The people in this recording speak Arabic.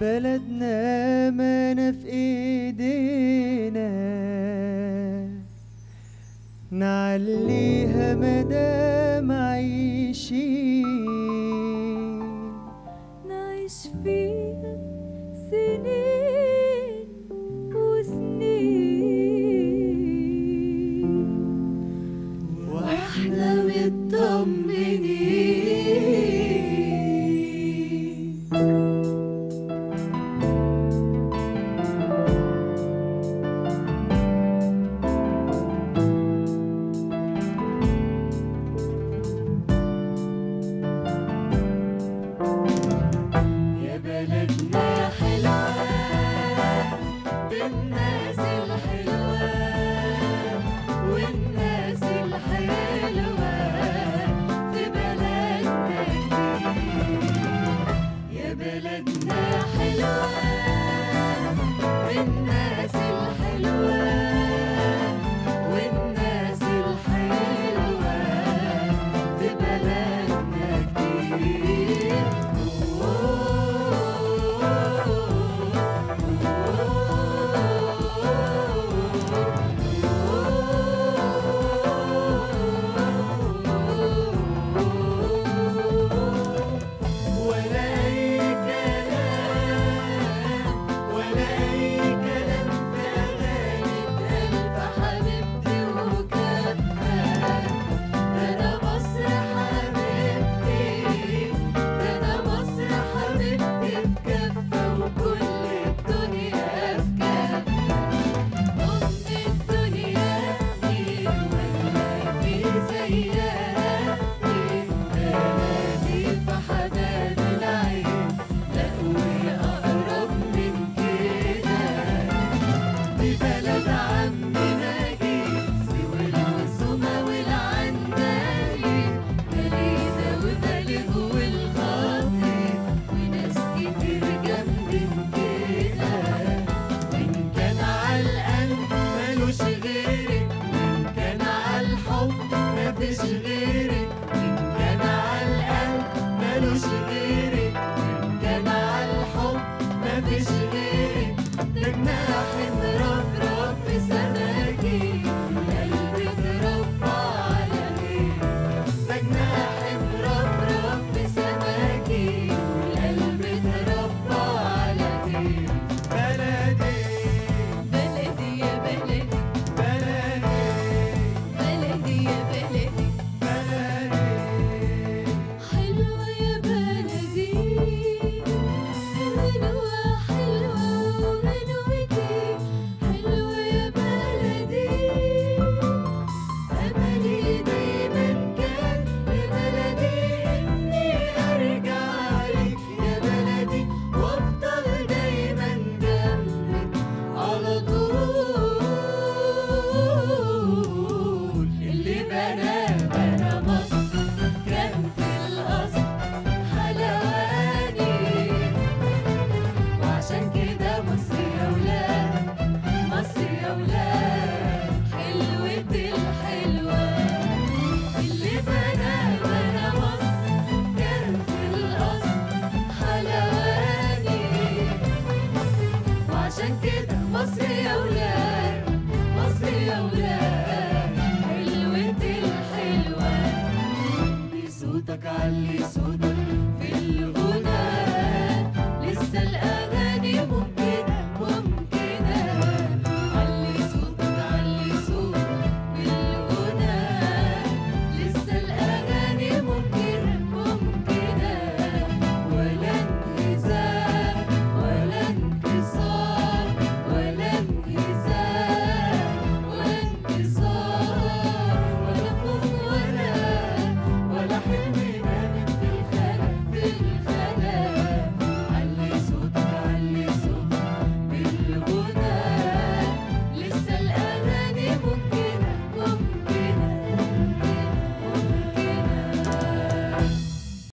بلدنا امانة في إيدينا. نعليها مدام عايشين. نعيش فيها. Land.